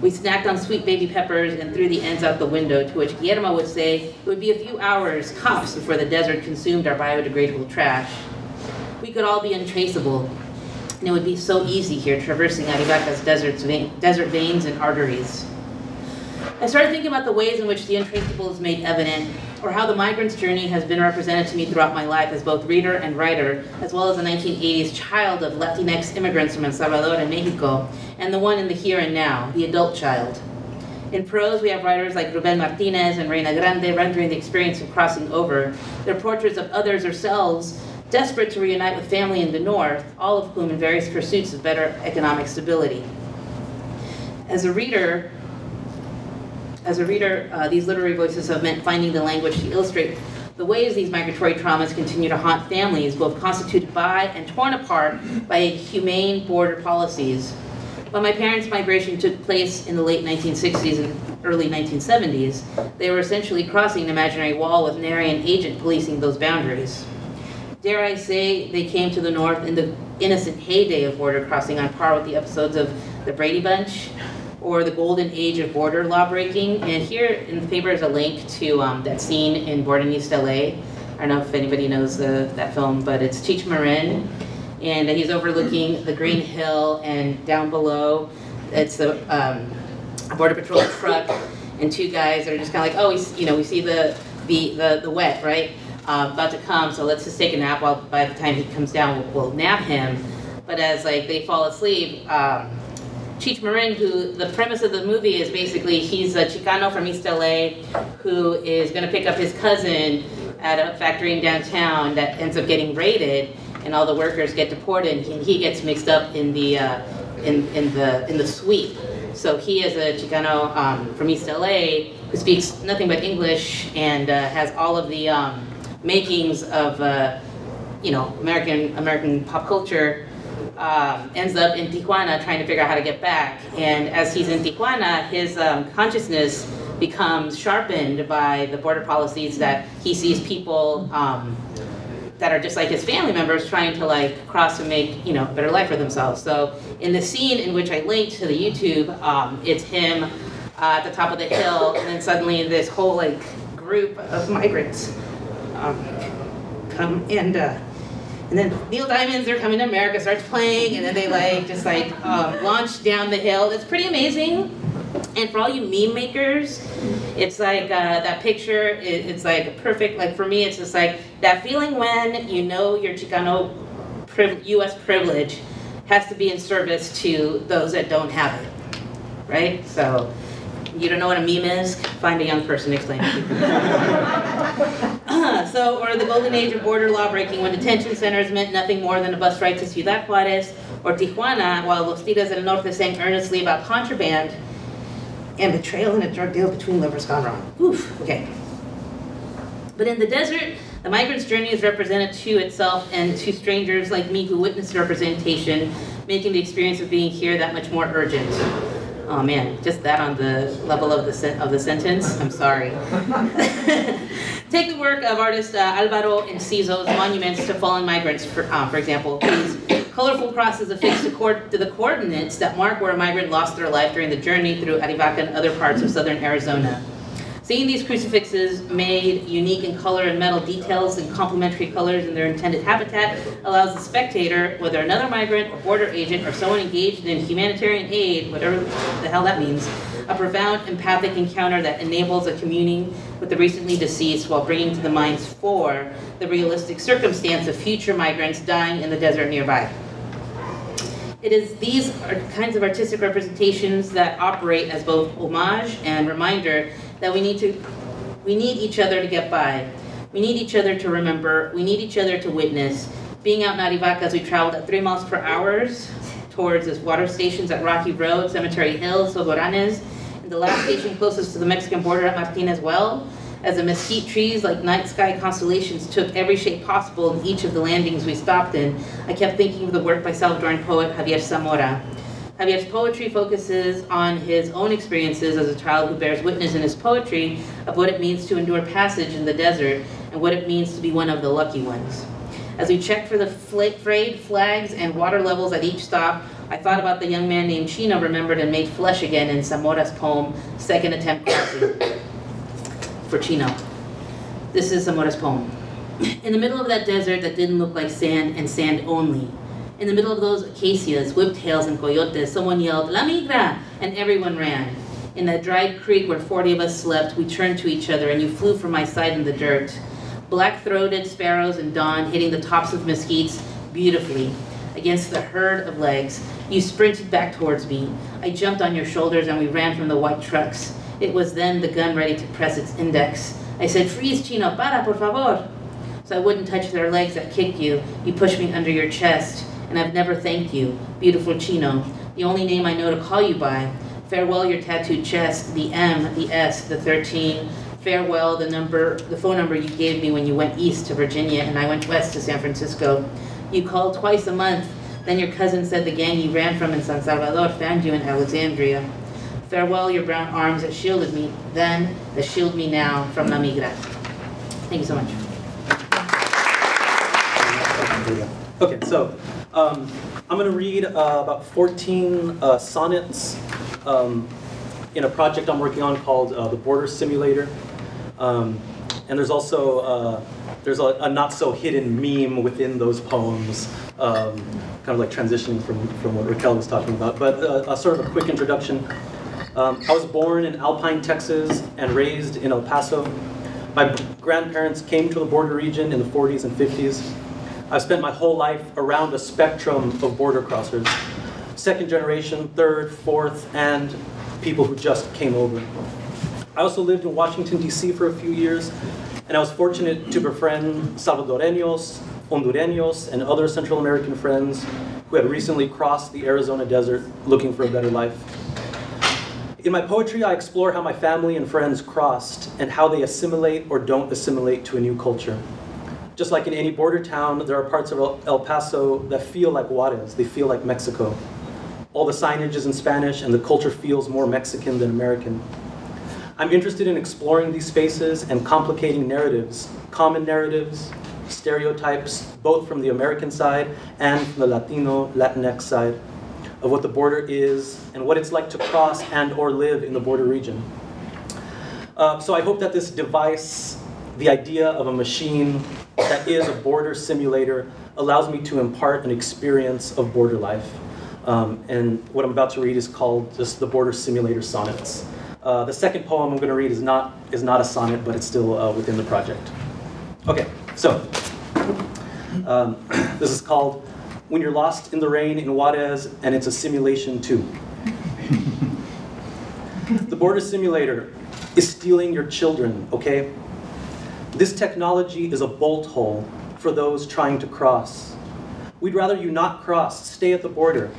We snacked on sweet baby peppers and threw the ends out the window, to which Guillermo would say it would be a few hours, cuffs, before the desert consumed our biodegradable trash. We could all be untraceable, And it would be so easy here, traversing Arivaca's deserts, vein, desert veins and arteries. I started thinking about the ways in which the untraceable is made evident, or how the migrant's journey has been represented to me throughout my life as both reader and writer, as well as a 1980s child of Latinx immigrants from El Salvador and Mexico, and the one in the here and now, the adult child. In prose, we have writers like Ruben Martinez and Reyna Grande rendering the experience of crossing over, their portraits of others or selves desperate to reunite with family in the North, all of whom in various pursuits of better economic stability. As a reader, as a reader, uh, these literary voices have meant finding the language to illustrate the ways these migratory traumas continue to haunt families, both constituted by and torn apart by humane border policies. When my parents' migration took place in the late 1960s and early 1970s, they were essentially crossing an imaginary wall with nary an agent policing those boundaries. Dare I say, they came to the north in the innocent heyday of border crossing on par with the episodes of The Brady Bunch or the golden age of border lawbreaking. And here in the paper is a link to um, that scene in Born in East LA. I don't know if anybody knows the, that film, but it's Cheech Marin. And he's overlooking the Green Hill, and down below, it's the um, Border Patrol truck, and two guys that are just kind of like, oh, we, you know, we see the, the, the, the wet, right? Uh, about to come, so let's just take a nap while by the time he comes down, we'll, we'll nap him. But as like they fall asleep, um, Cheech Marin, who the premise of the movie is basically he's a Chicano from East LA who is going to pick up his cousin at a factory in downtown that ends up getting raided, and all the workers get deported, and he gets mixed up in the uh, in in the in the sweep. So he is a Chicano um, from East LA who speaks nothing but English and uh, has all of the um, makings of uh, you know American American pop culture um, ends up in Tijuana trying to figure out how to get back. And as he's in Tijuana, his um, consciousness becomes sharpened by the border policies that he sees people um, that are just like his family members trying to like cross and make you know a better life for themselves. So in the scene in which I linked to the YouTube, um, it's him uh, at the top of the hill, and then suddenly this whole like group of migrants um, come and. Uh, and then Neil Diamond's They're Coming to America starts playing, and then they like just like um, launch down the hill. It's pretty amazing. And for all you meme makers, it's like uh, that picture. It, it's like perfect. Like for me, it's just like that feeling when you know your Chicano priv- U.S. privilege has to be in service to those that don't have it, right? So you don't know what a meme is? Find a young person to explain it to. <laughs> so, or the golden age of border law breaking when detention centers meant nothing more than a bus ride to Ciudad Juarez or Tijuana, while Los Tigres del Norte sang earnestly about contraband and betrayal in a drug deal between lovers gone wrong. Oof, okay. But in the desert, the migrant's journey is represented to itself and to strangers like me who witnessed representation, making the experience of being here that much more urgent. Oh man, just that on the level of the of the sentence. I'm sorry. <laughs> Take the work of artist uh, Alvaro Enciso's monuments to fallen migrants, for, uh, for example. These colorful crosses affixed to, to the coordinates that mark where a migrant lost their life during the journey through Arivaca and other parts of southern Arizona. Seeing these crucifixes made unique in color and metal details and complementary colors in their intended habitat allows the spectator, whether another migrant or border agent or someone engaged in humanitarian aid, whatever the hell that means, a profound empathic encounter that enables a communing with the recently deceased while bringing to the minds for the realistic circumstance of future migrants dying in the desert nearby. It is these kinds of artistic representations that operate as both homage and reminder that we need to we need each other to get by. We need each other to remember. We need each other to witness. Being out in Arivaca as we traveled at three miles per hour towards the water stations at Rocky Road, Cemetery Hill, Soboranes, and the last station closest to the Mexican border at Martinez Well, as the mesquite trees like night sky constellations took every shape possible in each of the landings we stopped in, I kept thinking of the work by Salvadoran poet Javier Zamora. Javier's poetry focuses on his own experiences as a child who bears witness in his poetry of what it means to endure passage in the desert and what it means to be one of the lucky ones. As we checked for the frayed flags and water levels at each stop, I thought about the young man named Chino remembered and made flesh again in Zamora's poem, Second Attempt. <coughs> For Chino. This is Zamora's poem. In the middle of that desert that didn't look like sand and sand only, In the middle of those acacias, whiptails, and coyotes, someone yelled, La migra! And everyone ran. In that dried creek where 40 of us slept, we turned to each other and you flew from my side in the dirt. Black-throated sparrows and dawn hitting the tops of mesquites beautifully against the herd of legs. You sprinted back towards me. I jumped on your shoulders and we ran from the white trucks. It was then the gun ready to press its index. I said, freeze, Chino, para, por favor. So I wouldn't touch their legs that kicked you. You pushed me under your chest, and I've never thanked you, beautiful Chino, the only name I know to call you by. Farewell your tattooed chest, the M, the S, the 13. Farewell the number, the phone number you gave me when you went east to Virginia and I went west to San Francisco. You called twice a month. Then your cousin said the gang you ran from in San Salvador found you in Alexandria. Farewell your brown arms that shielded me then, that shield me now from La Migra. Thank you so much. Okay, so um, I'm going to read uh, about 14 uh, sonnets um, in a project I'm working on called uh, the Border Simulator. Um, and there's also uh, there's a, a, not so hidden meme within those poems, um, kind of like transitioning from, from what Raquel was talking about. But uh, a sort of a quick introduction. Um, I was born in Alpine, Texas, and raised in El Paso. My grandparents came to the border region in the 40s and 50s. I've spent my whole life around a spectrum of border crossers. Second generation, third, fourth, and people who just came over. I also lived in Washington, D.C. for a few years, and I was fortunate to befriend Salvadoreños, Hondureños, and other Central American friends who had recently crossed the Arizona desert looking for a better life. In my poetry, I explore how my family and friends crossed and how they assimilate or don't assimilate to a new culture. Just like in any border town, there are parts of El Paso that feel like Juarez, they feel like Mexico. All the signage is in Spanish and the culture feels more Mexican than American. I'm interested in exploring these spaces and complicating narratives, common narratives, stereotypes, both from the American side and from the Latino, Latinx side, of what the border is and what it's like to cross and or live in the border region. Uh, so I hope that this device, the idea of a machine that is a border simulator, allows me to impart an experience of border life. Um, and what I'm about to read is called just the Border Simulator Sonnets. Uh, the second poem I'm going to read is not, is not a sonnet, but it's still uh, within the project. Okay, so um, <clears throat> this is called When You're Lost in the Rain in Juarez, and it's a simulation too. <laughs> the border simulator is stealing your children, okay? This technology is a bolt hole for those trying to cross. We'd rather you not cross, stay at the border,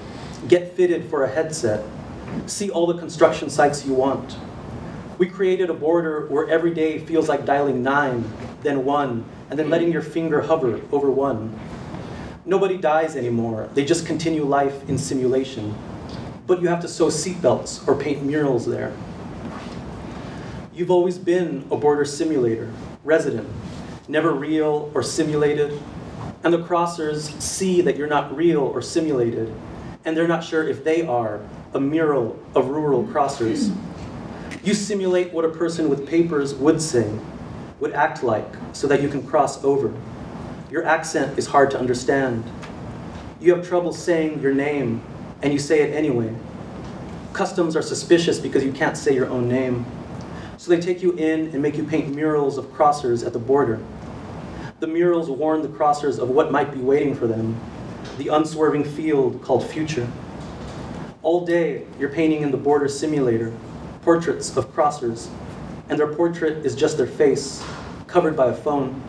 get fitted for a headset, see all the construction sites you want. We created a border where every day feels like dialing nine, then one, and then letting your finger hover over one. Nobody dies anymore, they just continue life in simulation. But you have to sew seatbelts or paint murals there. You've always been a border simulator, resident, never real or simulated. And the crossers see that you're not real or simulated, and they're not sure if they are a mural of rural crossers. You simulate what a person with papers would say, would act like, so that you can cross over. Your accent is hard to understand. You have trouble saying your name, and you say it anyway. Customs are suspicious because you can't say your own name. So they take you in and make you paint murals of crossers at the border. The murals warn the crossers of what might be waiting for them, the unswerving field called future. All day, you're painting in the border simulator, portraits of crossers, and their portrait is just their face, covered by a phone.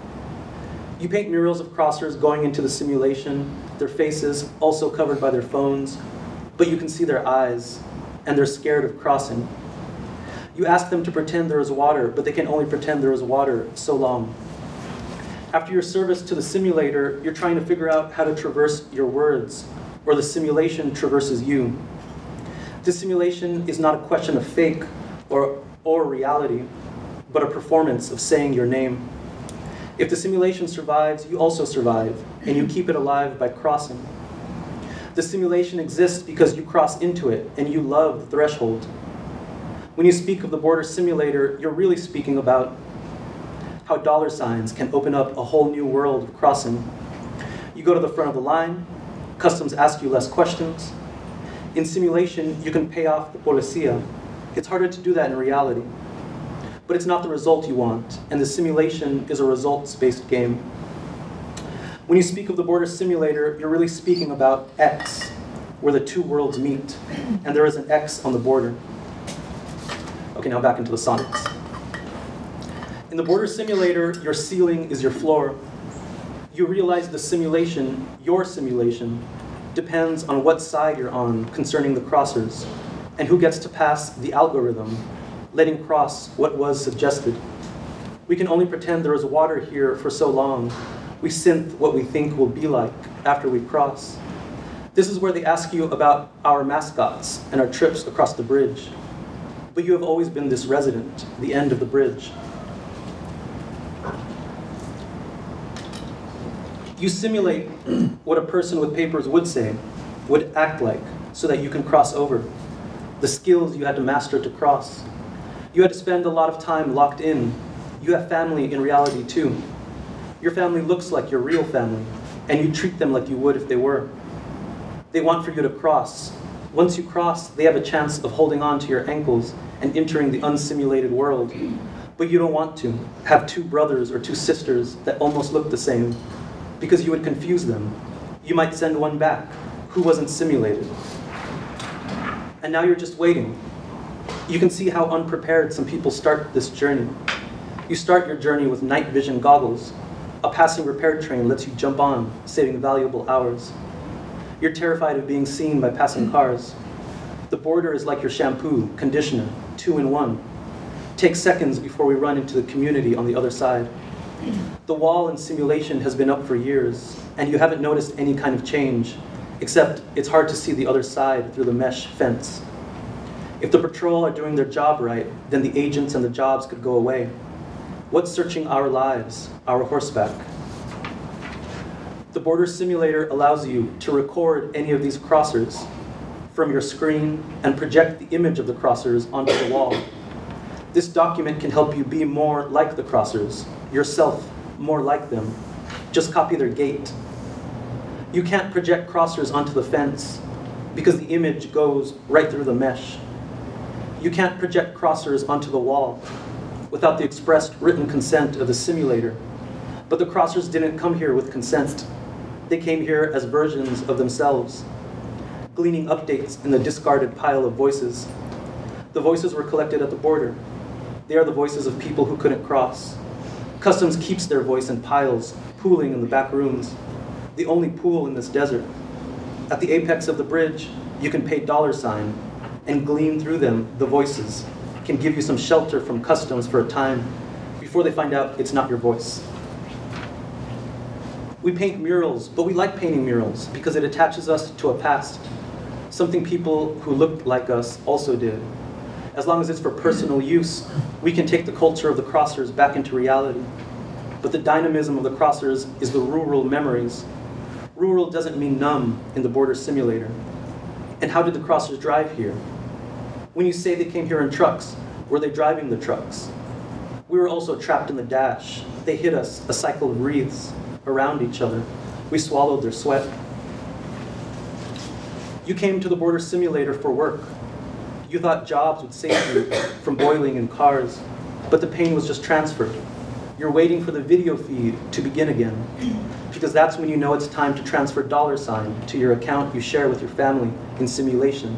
You paint murals of crossers going into the simulation, their faces also covered by their phones, but you can see their eyes, and they're scared of crossing. You ask them to pretend there is water, but they can only pretend there is water so long. After your service to the simulator, you're trying to figure out how to traverse your words, or the simulation traverses you. This simulation is not a question of fake or, or reality, but a performance of saying your name. If the simulation survives, you also survive, and you keep it alive by crossing. The simulation exists because you cross into it, and you love the threshold. When you speak of the border simulator, you're really speaking about how dollar signs can open up a whole new world of crossing. You go to the front of the line, Customs ask you less questions. In simulation, you can pay off the policia. It's harder to do that in reality. But it's not the result you want, and the simulation is a results-based game. When you speak of the border simulator, you're really speaking about X, where the two worlds meet, and there is an X on the border. Okay, now back into the sonnets. In the border simulator, your ceiling is your floor. You realize the simulation, your simulation, depends on what side you're on concerning the crossers, and who gets to pass the algorithm, letting cross what was suggested. We can only pretend there is water here for so long. We synth what we think will be like after we cross. This is where they ask you about our mascots and our trips across the bridge. But you have always been this resident, the end of the bridge. You simulate <clears throat> what a person with papers would say, would act like, so that you can cross over. The skills you had to master to cross. You had to spend a lot of time locked in. You have family in reality too. Your family looks like your real family, and you treat them like you would if they were. They want for you to cross. Once you cross, they have a chance of holding on to your ankles and entering the unsimulated world. But you don't want to have two brothers or two sisters that almost look the same because you would confuse them. You might send one back who wasn't simulated. And now you're just waiting. You can see how unprepared some people start this journey. You start your journey with night vision goggles. A passing repair train lets you jump on, saving valuable hours. You're terrified of being seen by passing cars. The border is like your shampoo, conditioner, two in one. Take seconds before we run into the community on the other side. The wall in simulation has been up for years, and you haven't noticed any kind of change, except it's hard to see the other side through the mesh fence. If the patrol are doing their job right, then the agents and the jobs could go away. What's searching our lives, our horseback? The border simulator allows you to record any of these crossers from your screen and project the image of the crossers onto the wall. This document can help you be more like the crossers, yourself more like them. Just copy their gait. You can't project crossers onto the fence because the image goes right through the mesh. You can't project crossers onto the wall without the expressed written consent of the simulator. But the crossers didn't come here with consent. They came here as versions of themselves, gleaning updates in the discarded pile of voices. The voices were collected at the border. They are the voices of people who couldn't cross. Customs keeps their voice in piles, pooling in the back rooms, the only pool in this desert. At the apex of the bridge, you can pay dollar sign and glean through them the voices, can give you some shelter from customs for a time before they find out it's not your voice. We paint murals, but we like painting murals because it attaches us to a past, something people who looked like us also did. As long as it's for personal use, we can take the culture of the crossers back into reality. But the dynamism of the crossers is the rural memories. Rural doesn't mean numb in the border simulator. And how did the crossers drive here? When you say they came here in trucks, were they driving the trucks? We were also trapped in the dash. They hit us, a cycle of wreaths, around each other. We swallowed their sweat. You came to the border simulator for work. You thought jobs would save you from boiling in cars, but the pain was just transferred. You're waiting for the video feed to begin again, because that's when you know it's time to transfer dollar sign to your account you share with your family in simulation.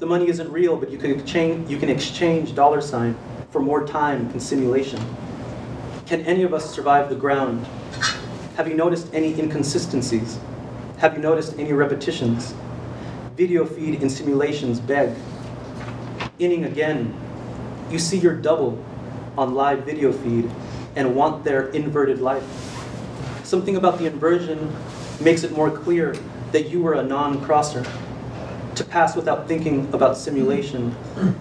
The money isn't real, but you can exchange, you can exchange dollar sign for more time in simulation. Can any of us survive the ground? Have you noticed any inconsistencies? Have you noticed any repetitions? Video feed in simulations beg. Inning again. You see your double on live video feed and want their inverted life. Something about the inversion makes it more clear that you were a non-crosser. To pass without thinking about simulation,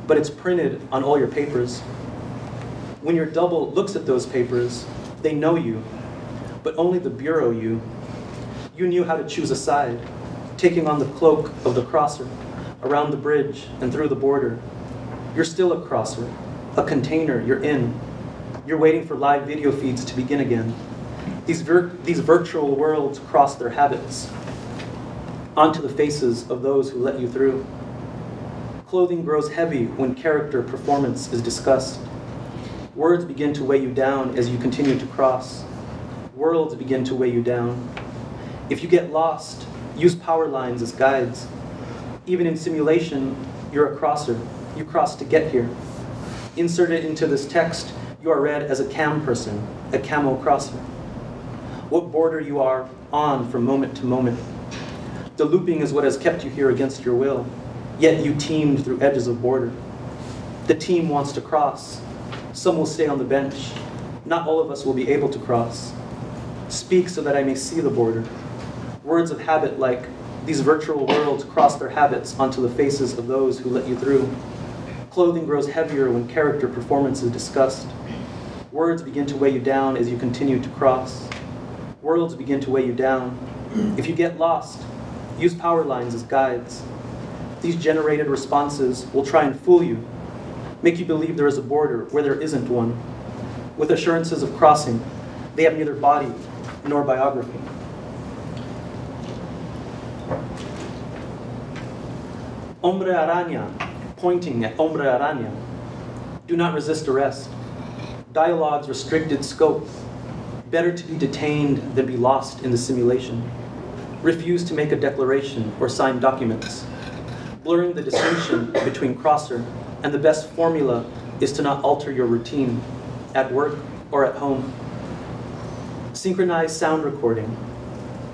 but it's printed on all your papers. When your double looks at those papers, they know you, but only the bureau you. You knew how to choose a side, taking on the cloak of the crosser, around the bridge and through the border. You're still a crosser, a container you're in. You're waiting for live video feeds to begin again. These, vir- these virtual worlds cross their habits. onto the faces of those who let you through. Clothing grows heavy when character performance is discussed. Words begin to weigh you down as you continue to cross. Worlds begin to weigh you down. If you get lost, use power lines as guides. Even in simulation, you're a crosser. You cross to get here. Inserted into this text, you are read as a cam person, a camo crosser. What border you are on from moment to moment. The looping is what has kept you here against your will, yet you teamed through edges of border. The team wants to cross. Some will stay on the bench. Not all of us will be able to cross. Speak so that I may see the border. Words of habit like, these virtual worlds cross their habits onto the faces of those who let you through. Clothing grows heavier when character performance is discussed. Words begin to weigh you down as you continue to cross. Worlds begin to weigh you down. If you get lost, use power lines as guides. These generated responses will try and fool you, make you believe there is a border where there isn't one. With assurances of crossing, they have neither body nor biography. Hombre araña, pointing at hombre araña. Do not resist arrest. Dialogue's restricted scope. Better to be detained than be lost in the simulation. Refuse to make a declaration or sign documents. Blurring the distinction <coughs> between crosser and the best formula is to not alter your routine at work or at home. Synchronize sound recording.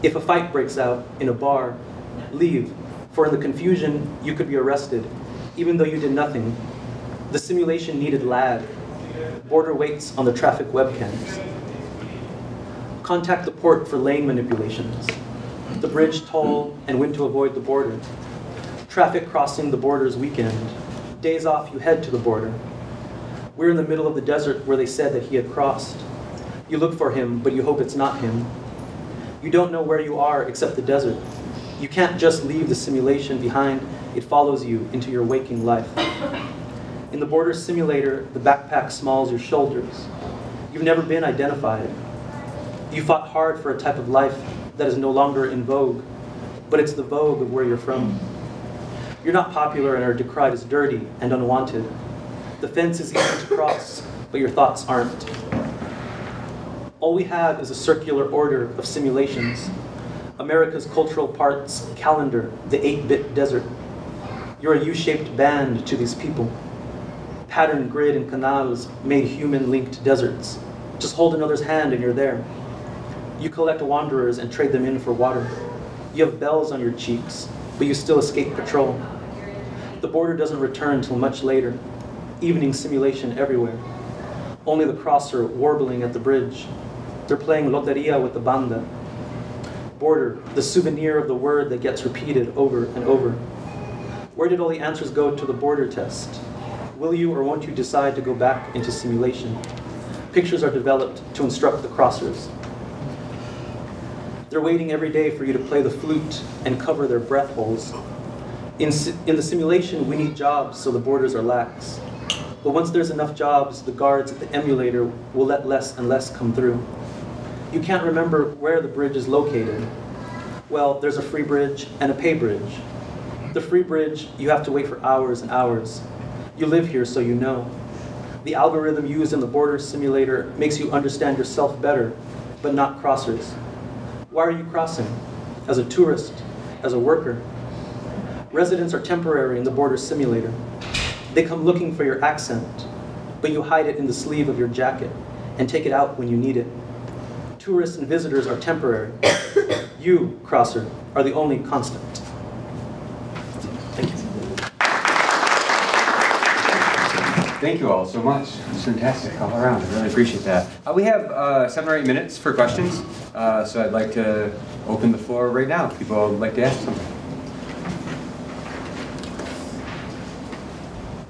If a fight breaks out in a bar, leave, for in the confusion you could be arrested, even though you did nothing. The simulation needed lag. Border waits on the traffic webcams. Contact the port for lane manipulations. The bridge toll and when to avoid the border. Traffic crossing the border's weekend. Days off, you head to the border. We're in the middle of the desert where they said that he had crossed. You look for him, but you hope it's not him. You don't know where you are except the desert. You can't just leave the simulation behind, it follows you into your waking life. In the border simulator, the backpack smalls your shoulders. You've never been identified. You fought hard for a type of life that is no longer in vogue, but it's the vogue of where you're from. You're not popular and are decried as dirty and unwanted. The fence is easy to cross, but your thoughts aren't. All we have is a circular order of simulations. America's cultural parts calendar, the 8-bit desert. You're a U-shaped band to these people. Pattern grid and canals made human-linked deserts. Just hold another's hand and you're there. You collect wanderers and trade them in for water. You have bells on your cheeks, but you still escape patrol. The border doesn't return till much later. Evening simulation everywhere. Only the crosser warbling at the bridge. They're playing loteria with the banda. Border, the souvenir of the word that gets repeated over and over. Where did all the answers go to the border test? Will you or won't you decide to go back into simulation? Pictures are developed to instruct the crossers. They're waiting every day for you to play the flute and cover their breath holes. In, in the simulation, we need jobs so the borders are lax. But once there's enough jobs, the guards at the emulator will let less and less come through. You can't remember where the bridge is located. Well, there's a free bridge and a pay bridge. The free bridge, you have to wait for hours and hours. You live here, so you know. The algorithm used in the border simulator makes you understand yourself better, but not crossers. Why are you crossing? As a tourist? As a worker? Residents are temporary in the border simulator. They come looking for your accent, but you hide it in the sleeve of your jacket and take it out when you need it. Tourists and visitors are temporary. <coughs> You, crosser, are the only constant. Thank you. Thank you all so much. It's fantastic all around. I really appreciate that. Uh, we have uh, seven or eight minutes for questions, uh, so I'd like to open the floor right now. If people would like to ask something.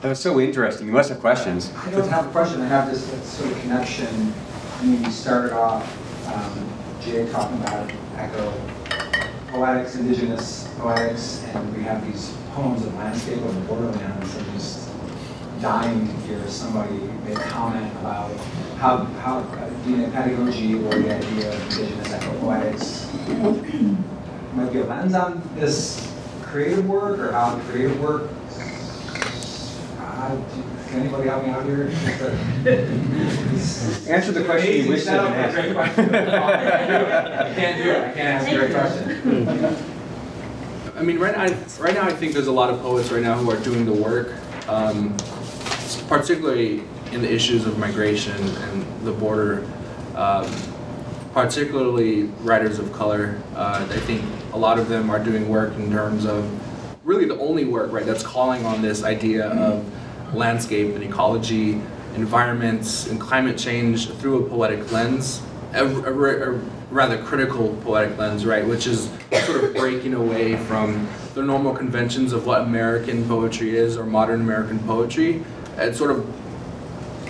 That was so interesting. You must have questions. I don't have a question, I have this sort of connection. I mean, you started off, um, Jay talking about eco poetics, indigenous poetics, and we have these poems of landscape of the borderlands, and just dying to hear somebody make comment about how, how, uh, pedagogy or the idea of indigenous eco poetics might be a lens on this creative work or how creative work. Uh, Can anybody help me out here? <laughs> Answer the question you wish to have been Great asked. question. I can't do it, I can't ask a great question. I mean, right now, right now, I think there's a lot of poets right now who are doing the work, um, particularly in the issues of migration and the border. Um, particularly writers of color. Uh, I think a lot of them are doing work in terms of really the only work, right, that's calling on this idea of landscape and ecology, environments, and climate change through a poetic lens, a, a- a rather critical poetic lens, right, which is sort of breaking away from the normal conventions of what American poetry is or modern American poetry, and sort of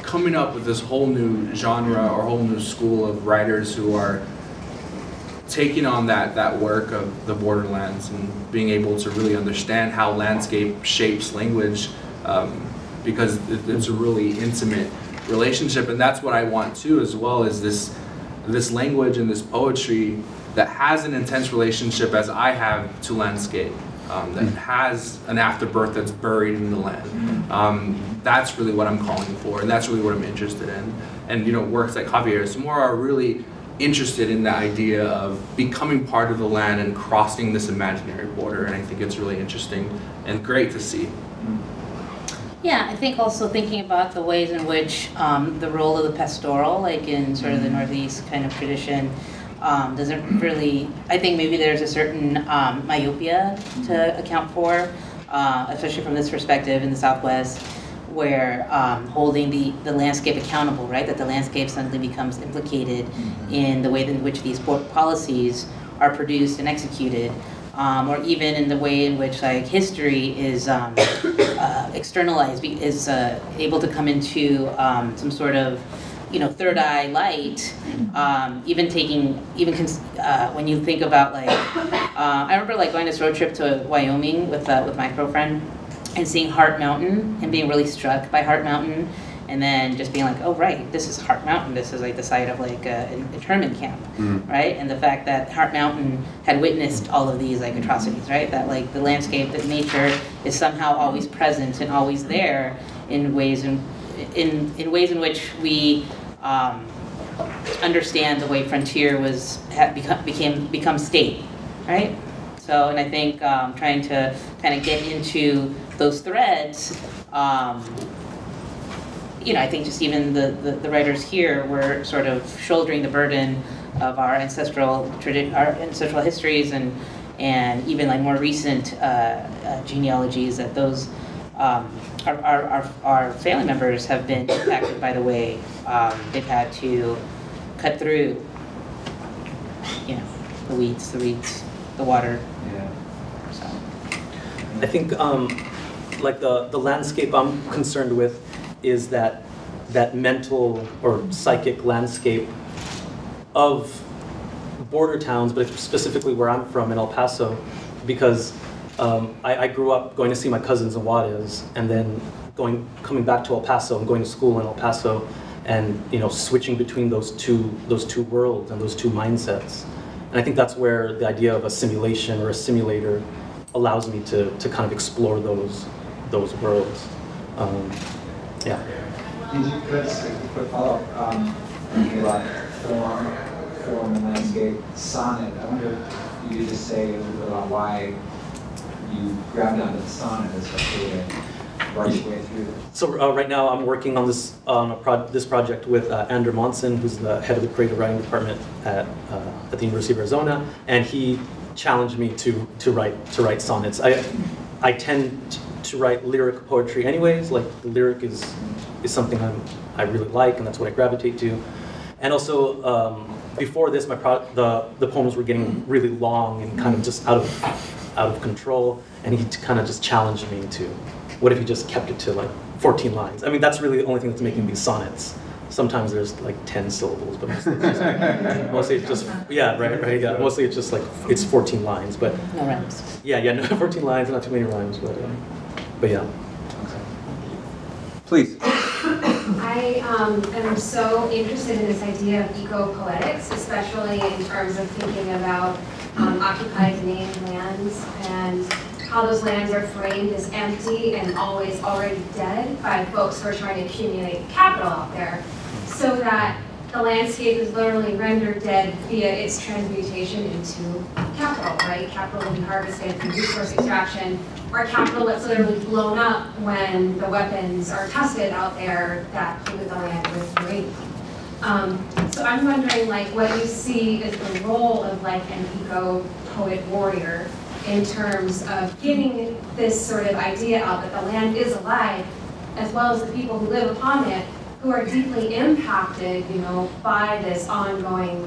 coming up with this whole new genre or whole new school of writers who are taking on that that work of the borderlands and being able to really understand how landscape shapes language um, because it's a really intimate relationship and that's what I want too as well as this this language and this poetry that has an intense relationship as I have to landscape um, that has an afterbirth that's buried in the land. Um, that's really what I'm calling for and that's really what I'm interested in. And you know works like Javier Zamora are really interested in the idea of becoming part of the land and crossing this imaginary border and I think it's really interesting and great to see. Yeah, I think also thinking about the ways in which um, the role of the pastoral, like in sort of the Northeast kind of tradition, um, doesn't really. I think maybe there's a certain um, myopia to account for, uh, especially from this perspective in the Southwest, where um, holding the, the landscape accountable, right? That the landscape suddenly becomes implicated in the way in which these policies are produced and executed um, or even in the way in which like history is um, <coughs> uh, externalized, is uh, able to come into um, some sort of you know third eye light. Um, even taking even uh, when you think about like uh, I remember like going this road trip to Wyoming with uh, with my girlfriend and seeing Heart Mountain and being really struck by Heart Mountain. And then just being like, oh right, this is Heart Mountain. This is like the site of like a internment camp right? And the fact that Heart Mountain had witnessed all of these like atrocities, right? That like the landscape, that nature is somehow always present and always there in ways in in, in ways in which we um, understand the way frontier was become became become state, right? So, and I think um, trying to kind of get into those threads. Um, you know, I think just even the, the, the writers here were sort of shouldering the burden of our ancestral tradi- our ancestral histories and and even like more recent uh, uh, genealogies that those um, our, our, our, our family members have been impacted by the way um, they've had to cut through you know the weeds the reeds the water Yeah. so I think um, like the, the landscape I'm concerned with is that that mental or psychic landscape of border towns, but specifically where I'm from in El Paso, because um, I, I grew up going to see my cousins in Juarez, and then going coming back to El Paso and going to school in El Paso, and you know switching between those two those two worlds and those two mindsets. And I think that's where the idea of a simulation or a simulator allows me to, to kind of explore those those worlds. Um, yeah. Did you, a quick follow-up, um, about form, form and landscape sonnet. I wonder if you could just say a little bit about why you grabbed onto the sonnet as a way to write your way through. So uh, right now I'm working on this on a pro- this project with uh, Ander Monson, who's the head of the creative writing department at uh, at the University of Arizona, and he challenged me to to write to write sonnets. I I tend to write lyric poetry anyways. Like the lyric is is something I'm I really like, and that's what I gravitate to. And also um, before this, my pro- the the poems were getting really long and kind of just out of out of control, and he kind of just challenged me to what if he just kept it to like 14 lines? I mean, that's really the only thing that's making these sonnets. Sometimes there's like 10 syllables, but mostly it's just, mostly it's just yeah, right, right, yeah. Mostly it's just like it's 14 lines, but no rhymes yeah, yeah, no, <laughs> 14 lines, not too many rhymes, but uh, but yeah. Please. I um, am so interested in this idea of eco-poetics, especially in terms of thinking about um, occupied named lands and how those lands are framed as empty and always already dead by folks who are trying to accumulate capital out there. So that the landscape is literally rendered dead via its transmutation into capital, right? Capital will be harvested through resource extraction, or capital that's literally blown up when the weapons are tested out there that pollute the land with uranium. Um, so I'm wondering, like, what you see as the role of like an eco poet warrior in terms of getting this sort of idea out that the land is alive, as well as the people who live upon it, who are deeply impacted, you know, by this ongoing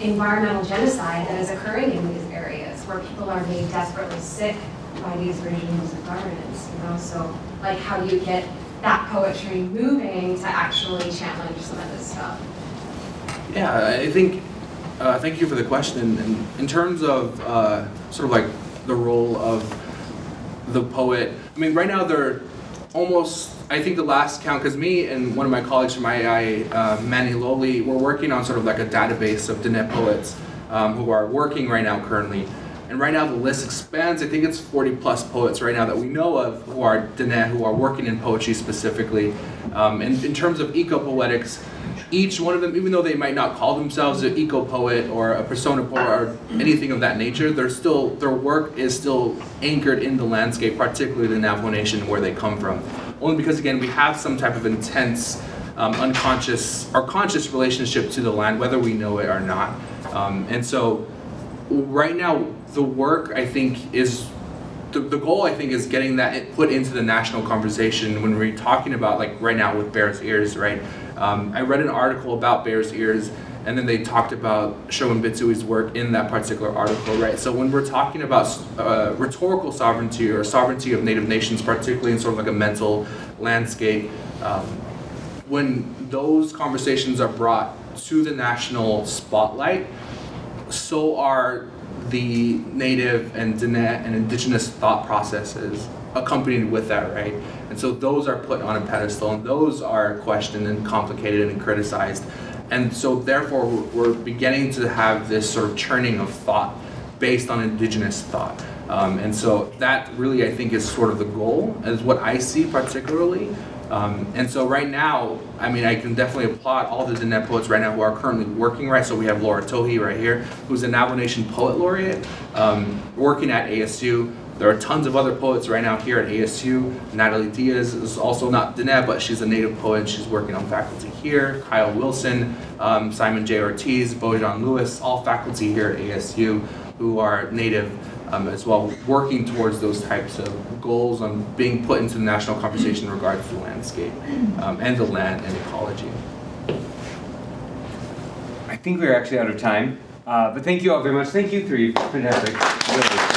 environmental genocide that is occurring in these areas, where people are made desperately sick by these regimes and governments, you know, so like how do you get that poetry moving to actually challenge some of this stuff? Yeah, I think, uh, thank you for the question. And in terms of uh, sort of like the role of the poet, I mean, right now they're almost, I think the last count, because me and one of my colleagues from IAI, uh, Manny Loley, we're working on sort of like a database of Diné poets um, who are working right now currently. And right now the list expands. I think it's 40 plus poets right now that we know of who are Diné, who are working in poetry specifically. Um, and in terms of eco-poetics, each one of them, even though they might not call themselves an eco-poet or a persona poet or anything of that nature, they're still, their work is still anchored in the landscape, particularly the Navajo Nation where they come from. Only because, again, we have some type of intense, um, unconscious, or conscious relationship to the land, whether we know it or not. Um, and so, right now, the work, I think, is the, the goal I think is getting that put into the national conversation when we're talking about like right now with Bears Ears, right? Um, I read an article about Bears Ears and then they talked about Sherwin Bitsui's work in that particular article, right? So when we're talking about uh, rhetorical sovereignty or sovereignty of native nations, particularly in sort of like a mental landscape, um, when those conversations are brought to the national spotlight, so are the native and Diné and indigenous thought processes accompanied with that, right? And so those are put on a pedestal and those are questioned and complicated and criticized. And so therefore we're beginning to have this sort of churning of thought based on indigenous thought. Um, and so that really I think is sort of the goal, is what I see particularly. Um, and so right now, I mean, I can definitely applaud all the Diné poets right now who are currently working, right? So we have Laura Tohe right here, who's a Navajo Nation Poet Laureate, um, working at ASU. There are tons of other poets right now here at ASU. Natalie Diaz is also not Diné, but she's a native poet. She's working on faculty here. Kyle Wilson, um, Simon J. Ortiz, Bojan Louis, all faculty here at ASU who are native um, as well, working towards those types of goals on being put into the national conversation in regards to the landscape um, and the land and ecology. I think we're actually out of time, uh, but thank you all very much. Thank you three. Fantastic.